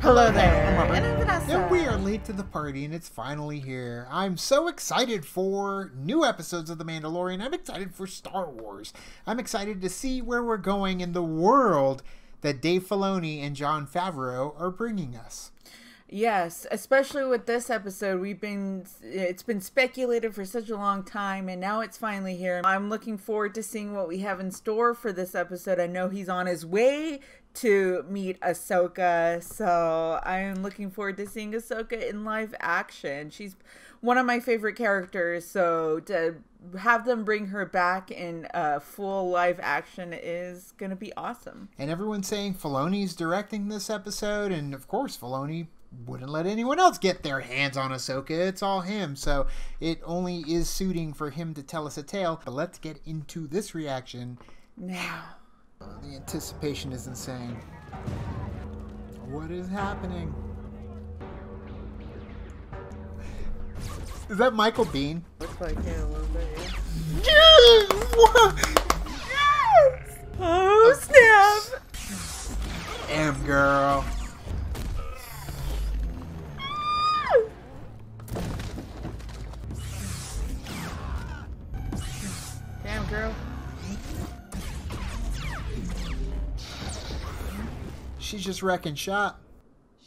Hello there. And And we are late to the party, and it's finally here. I'm so excited for new episodes of The Mandalorian. I'm excited for Star Wars. I'm excited to see where we're going in the world that Dave Filoni and Jon Favreau are bringing us. Yes, especially with this episode, we've been it's been speculated for such a long time and now it's finally here. I'm looking forward to seeing what we have in store for this episode. I know he's on his way to meet Ahsoka, so I'm looking forward to seeing Ahsoka in live action. She's one of my favorite characters, so to have them bring her back in uh, full live action is going to be awesome. And everyone's saying Filoni's directing this episode, and of course, Filoni wouldn't let anyone else get their hands on Ahsoka. It's all him, so it only is suiting for him to tell us a tale. But let's get into this reaction Now. The anticipation is insane. What is happening? Is that Michael Biehn? Looks like it a little bit, yeah. Yes! What? Oh, snap! Damn, girl. Just wrecking shop.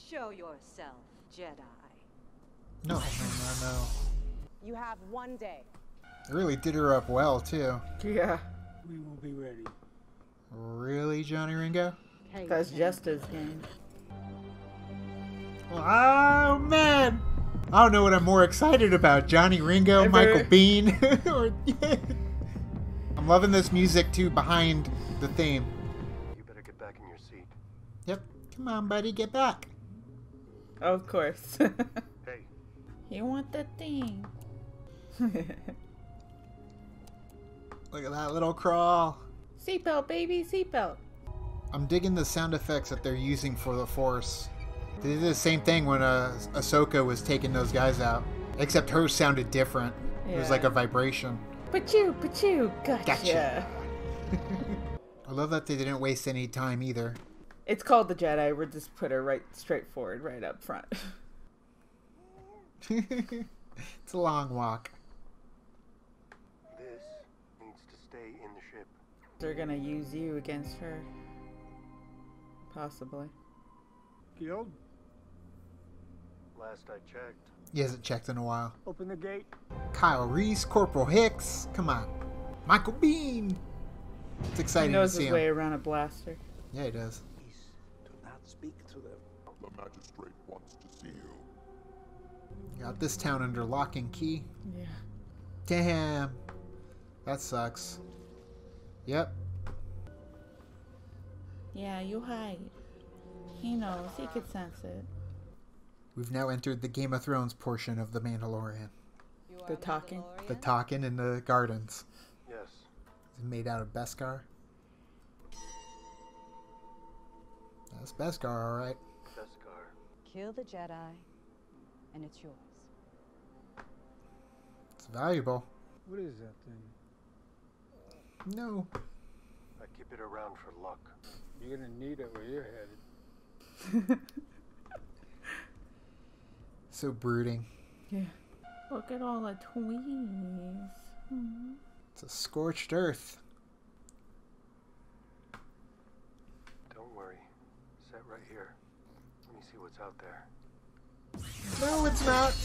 Show yourself, Jedi. No, no, no, no. You have one day. It really did her up well, too. Yeah, We will be ready. Really, Johnny Ringo? that's just his game. Oh, man. I don't know what I'm more excited about Johnny Ringo, Ever. Michael Biehn, or. I'm loving this music, too, behind the theme. Come on, buddy, get back. Of course. Hey, you want the thing. Look at that little crawl. seatbelt, baby, seatbelt. I'm digging the sound effects that they're using for the Force. They did the same thing when uh, Ahsoka was taking those guys out, except hers sounded different. It was like a vibration. Pachu, pachu, gotcha. Gotcha. I love that they didn't waste any time either. It's called the Jedi. We're just put her right straightforward, right up front. it's a long walk. this needs to stay in the ship. They're gonna use you against her. Possibly. Guild, Last I checked. He hasn't checked in a while. open the gate. Kyle Reese, Corporal Hicks, come on. Michael Biehn. It's He exciting to knows see his him. way around a blaster. Yeah, he does. Please do not speak to them. The magistrate wants to see you. Got this town under lock and key. Yeah. Damn. That sucks. Yep. Yeah, you hide. He knows. He could sense it. We've now entered the Game of Thrones portion of The Mandalorian. You The are talking. The Mandalorian? talking in the gardens. Yes. Is it made out of Beskar? That's Beskar, alright. Beskar. Kill the Jedi, and it's yours. It's valuable. What is that thing? No. I keep it around for luck. You're gonna need it where you're headed. So brooding. Yeah. Look at all the tweens. Mhm. It's a scorched earth. Don't worry. Sit right here. Let me see what's out there. No, it's not.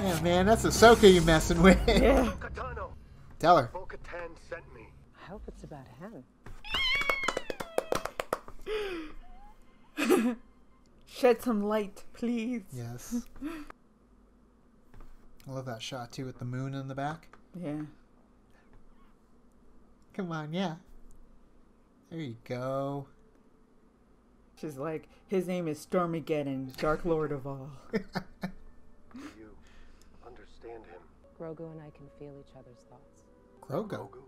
Yeah, man, that's Ahsoka you messing with. Yeah. Katano! Tell her. Bo Katan sent me. I hope it's about him. Shed some light, please. Yes. I love that shot too with the moon in the back. Yeah. Come on, yeah. There you go. She's like, his name is Stormageddon, Dark Lord of all. Do you understand him? Grogu and I can feel each other's thoughts. Grogu. Grogu?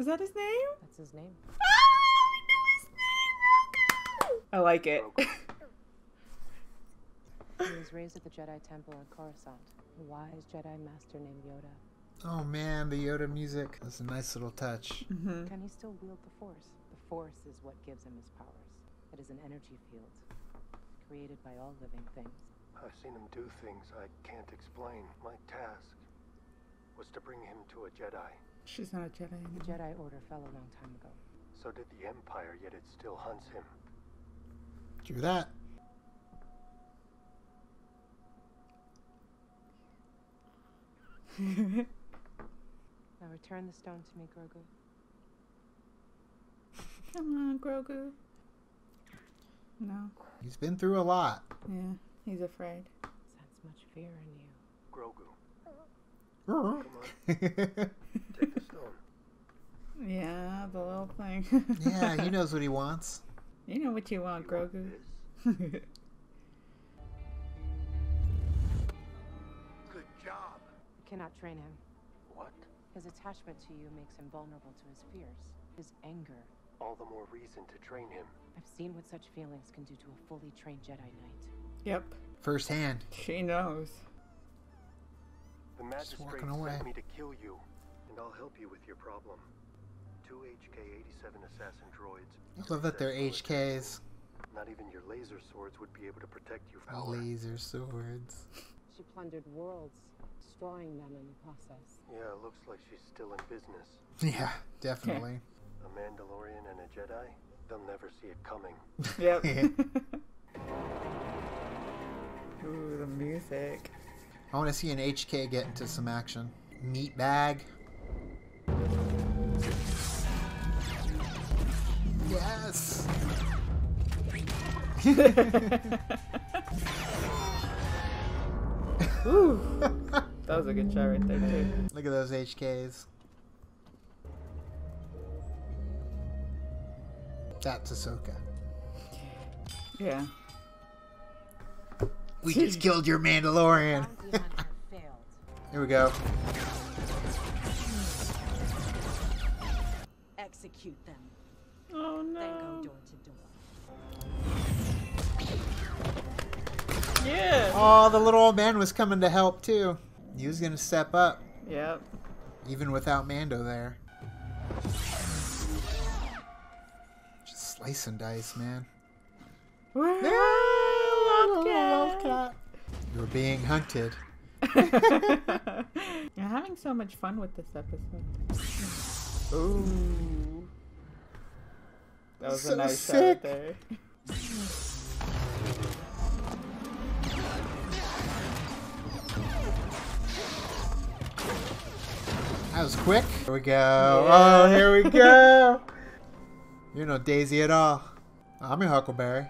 Is that his name? That's his name. Oh, I knew his name, Grogu! I like it. He was raised at the Jedi Temple in Coruscant. A wise Jedi master named Yoda. Oh man, the Yoda music. That's a nice little touch. Mm-hmm. Can he still wield the Force? The Force is what gives him his powers. It is an energy field created by all living things. I've seen him do things I can't explain. My task was to bring him to a Jedi. She's not a Jedi The. Jedi Order fell a long time ago. So did the Empire, yet it still hunts him. True that. Now return the stone to me, Grogu. Come on, Grogu. No. He's been through a lot. Yeah, he's afraid. Sense much fear in you. Grogu, yeah, take the stone. Yeah, the little thing. Yeah, he knows what he wants. You know what you want, You Grogu. this? Good job. You cannot train him. What? His attachment to you makes him vulnerable to his fears, his anger. All the more reason to train him. I've seen what such feelings can do to a fully trained Jedi Knight. yep, First hand. she knows. The Just magistrate walking away. sent me to kill you, and I'll help you with your problem. Two HK-87 assassin droids. I love that they're HKs. Not even your laser swords would be able to protect you from. Laser swords. She plundered worlds, destroying them in the process. Yeah, it looks like she's still in business. Yeah, definitely. A Mandalorian and a Jedi? They'll never see it coming. Yep. Ooh, the music. I want to see an HK get into some action. Meat bag. Yes. Ooh, that was a good shot right there too. Look at those HKs. That's Ahsoka. Yeah. We just killed your Mandalorian. Bounty hunter failed. Here we go. Execute them. Oh Then go no. door to door. Yeah. Oh, the little old man was coming to help too. He was gonna step up, Yep. even without Mando there. Just slice and dice, man. You're being hunted. You're having so much fun with this episode. Ooh. That was So a nice sick. shot there. That was quick. Here we go. Yeah. Oh, here we go. You're no Daisy at all. I'm your Huckleberry.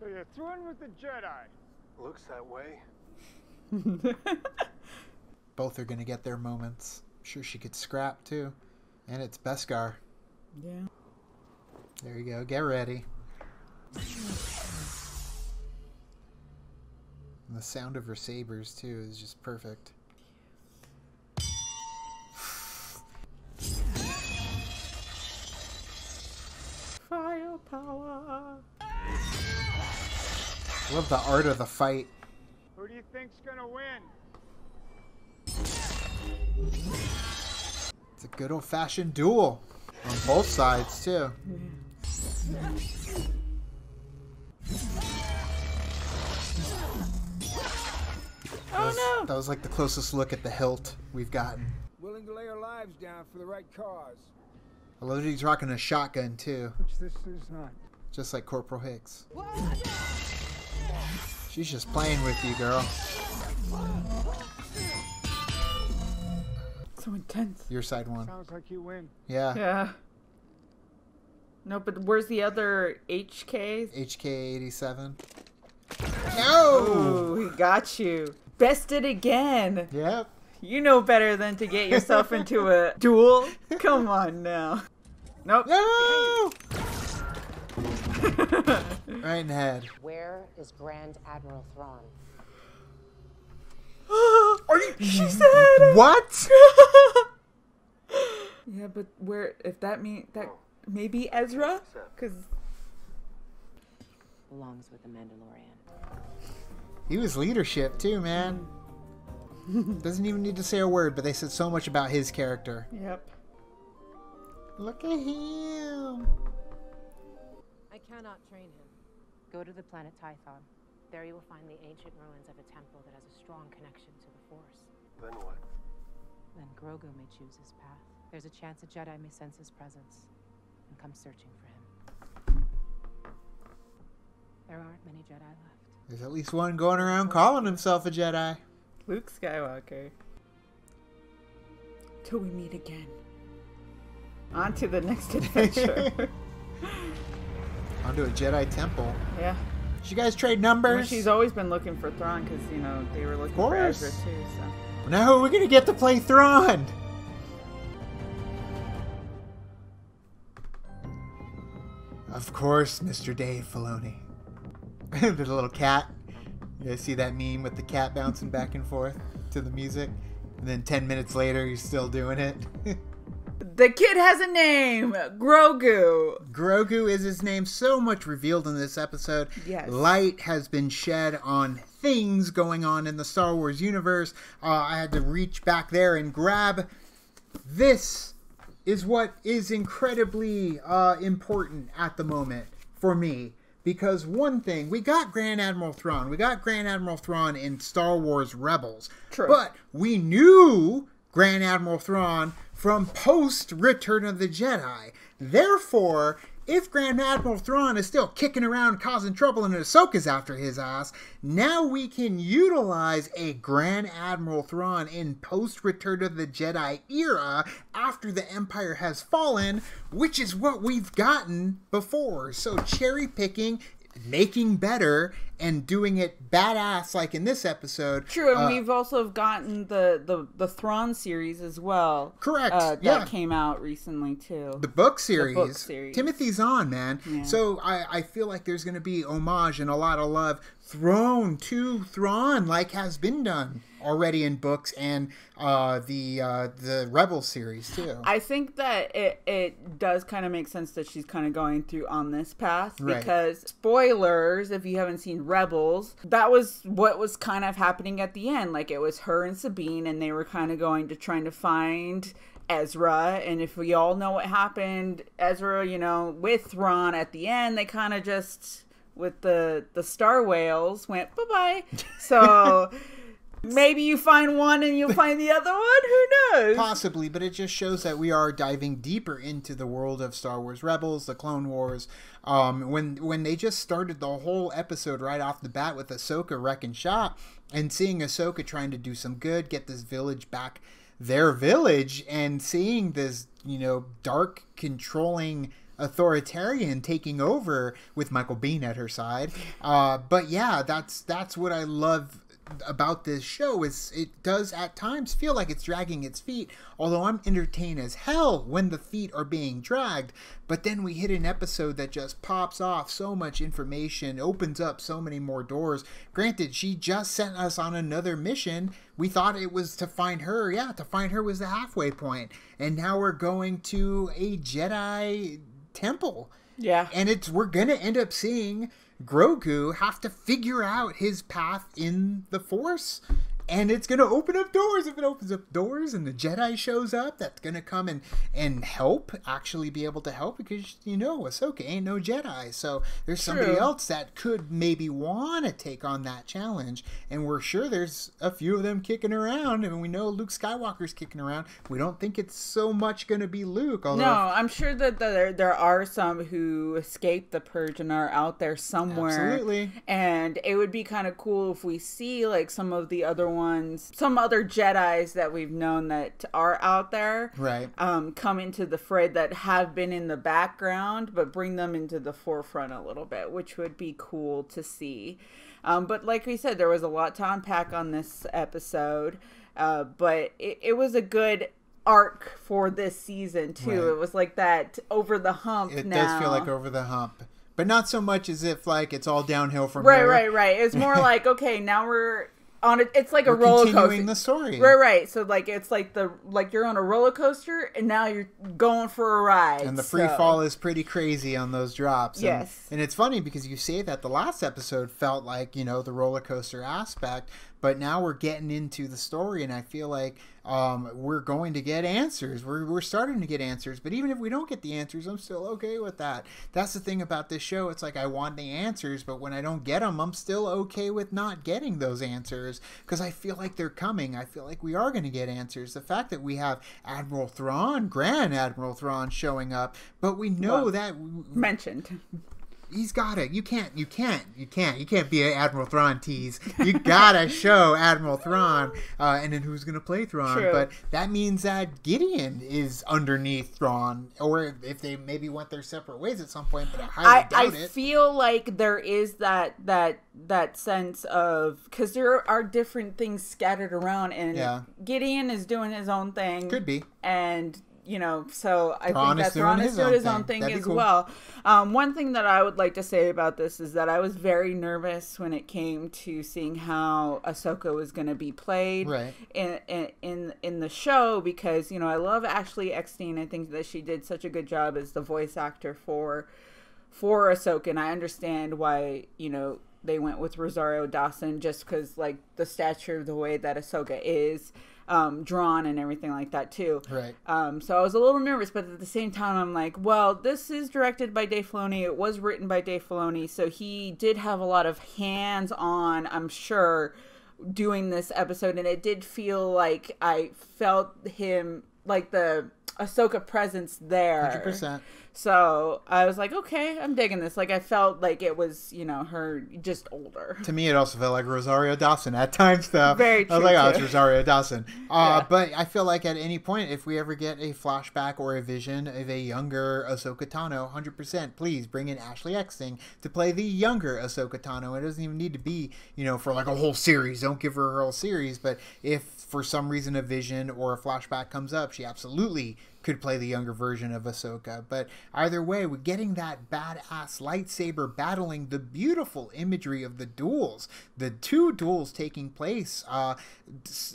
So you're through with the Jedi. Looks that way. Both are gonna get their moments. I'm sure she could scrap too. And it's Beskar. yeah. There you go. Get ready. And the sound of her sabers too is just perfect. Love the art of the fight. Who do you think's gonna win? It's a good old fashioned duel on both sides too. Oh, that was, Oh no. that was like the closest look at the hilt we've gotten. Willing to lay our lives down for the right cause. I love that he's rocking a shotgun too, Which this is not. just like Corporal Hicks. She's just playing with you, girl. So intense. Your side one. Sounds like you win. Yeah. Yeah. No, but where's the other HK? HK87. No! Ooh, he got you. Bested again. Yep. You know better than to get yourself into a duel. Come on now. Nope. No! right in the head. Where is Grand Admiral Thrawn? Are you? She said. What? yeah, but where? If that mean that maybe Ezra? Because Belongs with the Mandalorian. He was leadership too, man. Doesn't even need to say a word, but they said so much about his character. Yep. Look at him. I cannot train him. Go to the planet Tython. There you will find the ancient ruins of a temple that has a strong connection to the Force. Then what? Then Grogu may choose his path. There's a chance a Jedi may sense his presence and come searching for him. There aren't many Jedi left. There's at least one going around calling himself a Jedi. Luke Skywalker. Till we meet again. On to the next adventure. Onto a Jedi temple. yeah. Did you guys trade Well, numbers? she's always been looking for Thrawn because, you know, they were looking for. Ezra too, so. Now we're gonna get to play Thrawn. Of course, Mr. Dave Filoni. the little cat. You guys see that meme with the cat bouncing back and forth to the music? And then 10 minutes later, he's still doing it. The kid has a name! Grogu! Grogu is his name, so much revealed in this episode. Yes. Light has been shed on things going on in the Star Wars universe. Uh, I had to reach back there and grab. This is what is incredibly uh, important at the moment for me. Because one thing, we got Grand Admiral Thrawn. We got Grand Admiral Thrawn in Star Wars Rebels. True. But we knew Grand Admiral Thrawn from post Return of the Jedi. Therefore, if Grand Admiral Thrawn is still kicking around causing trouble and Ahsoka's after his ass, now we can utilize a Grand Admiral Thrawn in post Return of the Jedi era after the Empire has fallen, which is what we've gotten before. So cherry picking, making better, and doing it badass like in this episode. True, and uh, we've also gotten the, the, the Thrawn series as well. Correct, Uh, that yeah. came out recently too. the book series. series. Timothy Zahn, man. Yeah. So I, I feel like there's going to be homage and a lot of love thrown to Thrawn, like has been done already in books and uh, the uh, the Rebel series too. I think that it, it does kind of make sense that she's kind of going through on this path Right. because spoilers if you haven't seen Rebels that was what was kind of happening at the end like it was her and Sabine and they were kind of going to trying to find Ezra and if we all know what happened Ezra you know with Thrawn at the end they kind of just with the the star whales went bye bye so maybe you find one and you'll find the other one? Who knows? Possibly, but it just shows that we are diving deeper into the world of Star Wars Rebels, the Clone Wars. Um, when when they just started the whole episode right off the bat with Ahsoka wrecking shop and seeing Ahsoka trying to do some good, get this village back their village, and seeing this you know dark controlling authoritarian taking over with Michael Biehn at her side. Uh, but yeah, that's that's what I love about this show is it does at times feel like it's dragging its feet although i'm entertained as hell when the feet are being dragged. But then we hit an episode that just pops off so much information opens up so many more doors. Granted she just sent us on another mission. We thought it was to find her. Yeah to find her was the halfway point. And now we're going to a jedi temple yeah and it's we're gonna end up seeing Grogu have to figure out his path in the Force. And it's gonna open up doors. If it opens up doors and the Jedi shows up, that's gonna come and and help, actually be able to help because you know Ahsoka ain't no Jedi. So there's somebody else that could maybe want to take on that challenge. And we're sure there's a few of them kicking around, and we know Luke Skywalker's kicking around. We don't think it's so much gonna be Luke, although No, I'm sure that there there are some who escaped the purge and are out there somewhere. Absolutely. And it would be kind of cool if we see like some of the other ones, some other Jedi's that we've known that are out there, Right. Um, come into the fray that have been in the background, but bring them into the forefront a little bit, which would be cool to see. Um, but like we said, there was a lot to unpack on this episode, uh, but it, it was a good arc for this season too. Right. It was like that over the hump. It now. does feel like over the hump, but not so much as if like it's all downhill from right, here. right, right. It's more like okay, now we're on it. It's like a We're roller continuing coaster. the story. Right, right. So like it's like the like you're on a roller coaster and now you're going for a ride. and the free so- fall is pretty crazy on those drops. And, Yes. and it's funny because you say that the last episode felt like you know the roller coaster aspect, but now we're getting into the story, and I feel like um, we're going to get answers. We're we're starting to get answers, but even if we don't get the answers, I'm still okay with that. That's the thing about this show. It's like I want the answers, but when I don't get them, I'm still okay with not getting those answers because I feel like they're coming. I feel like we are going to get answers. The fact that we have Admiral Thrawn, Grand Admiral Thrawn, showing up, but we know Well, that mentioned. He's got it. You can't. You can't. You can't. You can't be an Admiral Thrawn tease. You gotta show Admiral Thrawn, uh, and then who's gonna play Thrawn? True. But that means that Gideon is underneath Thrawn, or if they maybe went their separate ways at some point. But I highly I, doubt I it. feel like there is that that that sense of because there are different things scattered around and Yeah. Gideon is doing his own thing Could be. and you know so I think is that doing Thrawn is doing his own thing. thing as cool. well. Um, one thing that I would like to say about this is that I was very nervous when it came to seeing how Ahsoka was going to be played Right. in, in in in the show because you know I love Ashley Eckstein. I think that she did such a good job as the voice actor for for Ahsoka, and I understand why you know they went with Rosario Dawson just because like the stature of the way that Ahsoka is um, drawn and everything like that too. Right. Um, so I was a little nervous, but at the same time, I'm like, well, this is directed by Dave Filoni. It was written by Dave Filoni, so he did have a lot of hands-on. I'm sure doing this episode, and it did feel like I felt him like the Ahsoka presence there. Hundred percent. So I was like, okay, I'm digging this. Like I felt like it was, you know, her just older. To me, it also felt like Rosario Dawson at times. Though Very true. I was like, oh, it's. Rosario Dawson. Uh, Yeah. But I feel like at any point, if we ever get a flashback or a vision of a younger Ahsoka Tano, hundred percent, please bring in Ashley Eckstein to play the younger Ahsoka Tano. It doesn't even need to be, you know, for like a whole series. Don't give her a whole series. But if for some reason a vision or a flashback comes up, she absolutely could play the younger version of Ahsoka. But either way, we're getting that badass lightsaber battling, the beautiful imagery of the duels, the two duels taking place. Uh,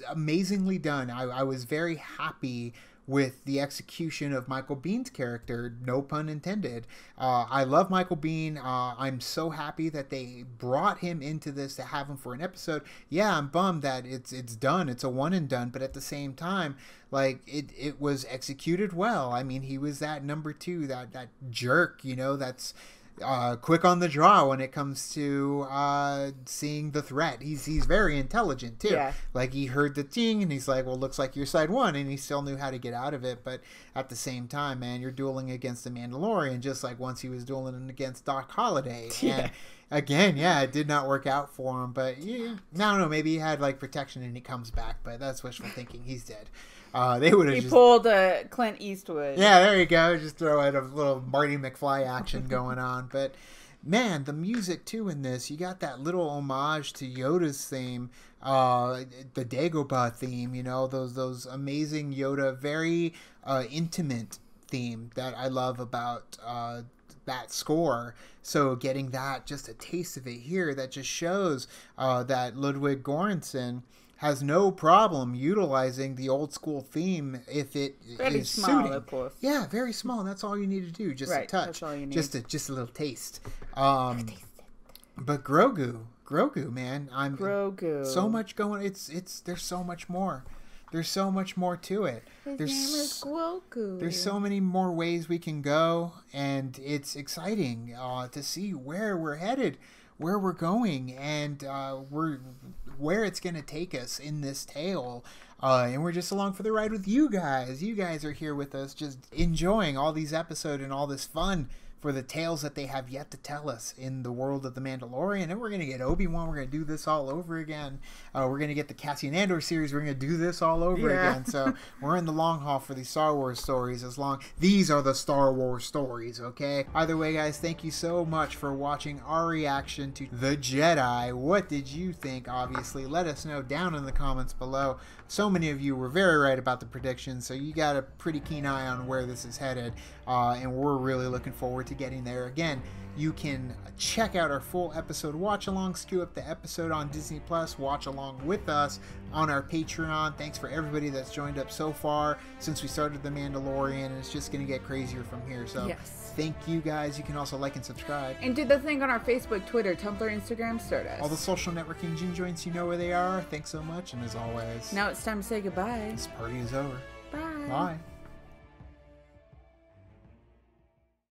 amazingly done. I, I was very happy with the execution of Michael Biehn's character, no pun intended. Uh, I love Michael Biehn. Uh, I'm so happy that they brought him into this to have him for an episode. Yeah, I'm bummed that it's it's done. It's a one and done, but at the same time, like it it was executed well. I mean, he was that number two, that that jerk, you know, that's uh, quick on the draw when it comes to uh, seeing the threat. He's he's very intelligent too. Yeah. Like he heard the ting and he's like, "Well, looks like you're side one," and he still knew how to get out of it. But at the same time, man, you're dueling against the Mandalorian, just like once he was dueling against Doc Holliday. And again, yeah, it did not work out for him. But yeah, I don't know. Maybe he had like protection and he comes back, but that's wishful thinking. He's dead. Uh, they would have He just pulled uh, Clint Eastwood. yeah, there you go. Just throw in a little Marty McFly action going on. But man, the music too in this, you got that little homage to Yoda's theme, uh, the Dagobah theme. You know those those amazing Yoda, very uh, intimate theme that I love about. Uh, that score so getting that just a taste of it here that just shows uh, that ludwig Göransson has no problem utilizing the old school theme if it is Very small, suiting. of course. Yeah, very small. and That's all you need to do. Just a touch. that's all you need. Just a just a little taste. Um, but Grogu, Grogu, man, I'm Grogu. so much going. It's it's there's so much more. There's so much more to it. His there's is Grogu. there's so many more ways we can go, and it's exciting uh, to see where we're headed, where we're going, and uh, we're where it's going to take us in this tale. Uh, and we're just along for the ride with you guys. You guys are here with us, just enjoying all these episodes and all this fun for the tales that they have yet to tell us in the world of the Mandalorian. And we're gonna get Obi Wan. We're gonna do this all over again. Uh, we're gonna get the Cassian Andor series. We're gonna do this all over Yeah. again. So we're in the long haul for these Star Wars stories. As long these are the Star Wars stories. Okay. Either way, guys, thank you so much for watching our reaction to the Jedi. What did you think? Obviously, let us know down in the comments below. So many of you were very right about the predictions, so you got a pretty keen eye on where this is headed, uh, and we're really looking forward to to getting there. Again, you can check out our full episode watch along, skew up the episode on Disney Plus, watch along with us on our Patreon. Thanks for everybody that's joined up so far since we started The Mandalorian, and it's just going to get crazier from here. So Yes. thank you guys. You can also like and subscribe. And do the thing on our Facebook, Twitter, Tumblr, Instagram, Stardust. All the social networking gin joints, you know where they are. Thanks so much, and as always, now it's time to say goodbye. this party is over. Bye. Bye.